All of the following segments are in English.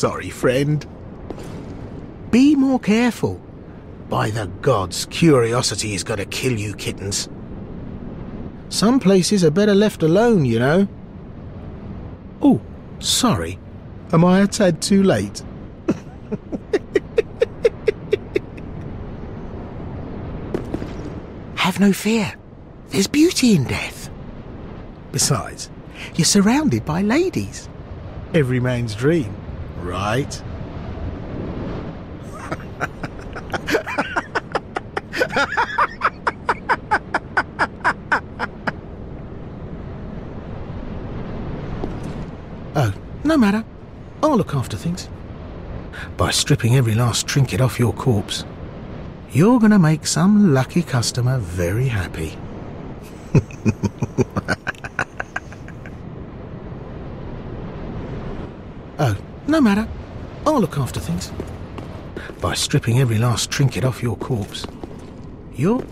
sorry, friend. Be more careful. By the gods, curiosity is going to kill you kittens. Some places are better left alone, you know. Oh, sorry. Am I a tad too late? Have no fear. There's beauty in death. Besides, you're surrounded by ladies. Every man's dream, right? oh, no matter. I'll look after things. By stripping every last trinket off your corpse, you're going to make some lucky customer very happy. oh, no matter. I'll look after things. By stripping every last trinket off your corpse, you're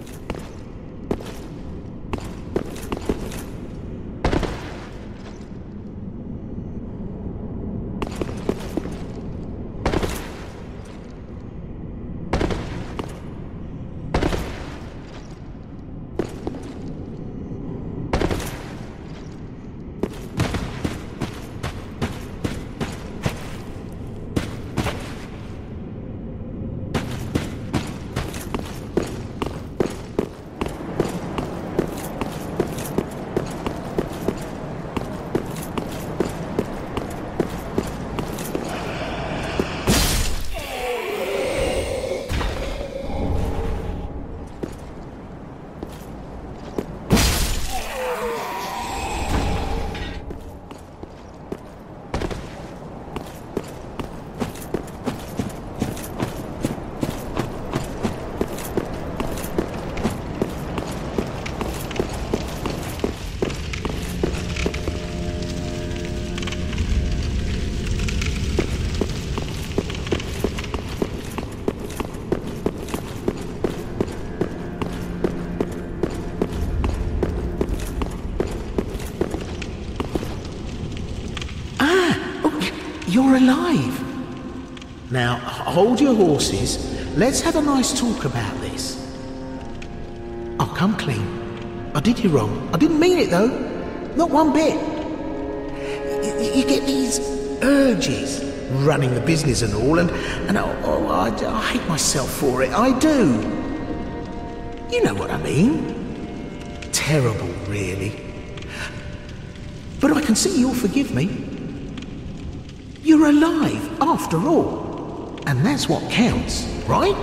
You're alive. Now, hold your horses. Let's have a nice talk about this. I'll come clean. I did you wrong. I didn't mean it, though. Not one bit. Y- you get these urges running the business and all, and, and oh, oh, I, I hate myself for it. I do. You know what I mean. Terrible, really. But I can see you'll forgive me. You're alive, after all. And that's what counts, right?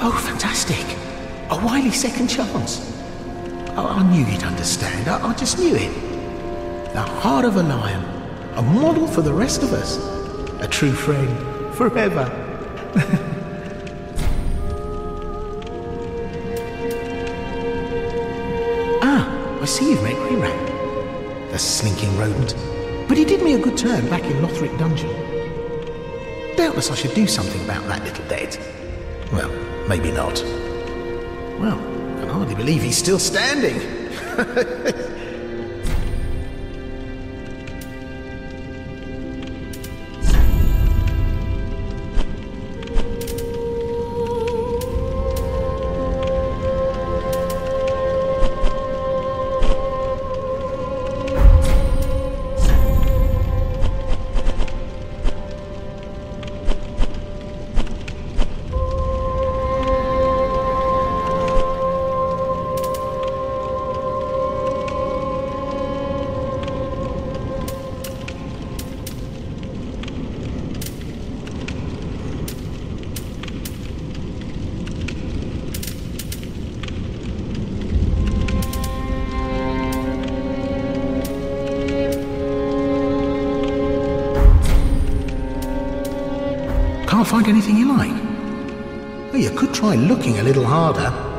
Oh, fantastic. A wily second chance. I, I knew you'd understand. I, I just knew it. The heart of a lion. A model for the rest of us. A true friend. Forever. ah, I see you've met Greirat. The slinking rodent. But he did me a good turn back in Lothric Dungeon. Doubtless I should do something about that little dead. Well, maybe not. Well, I can hardly believe he's still standing. find anything you like? Well, you could try looking a little harder.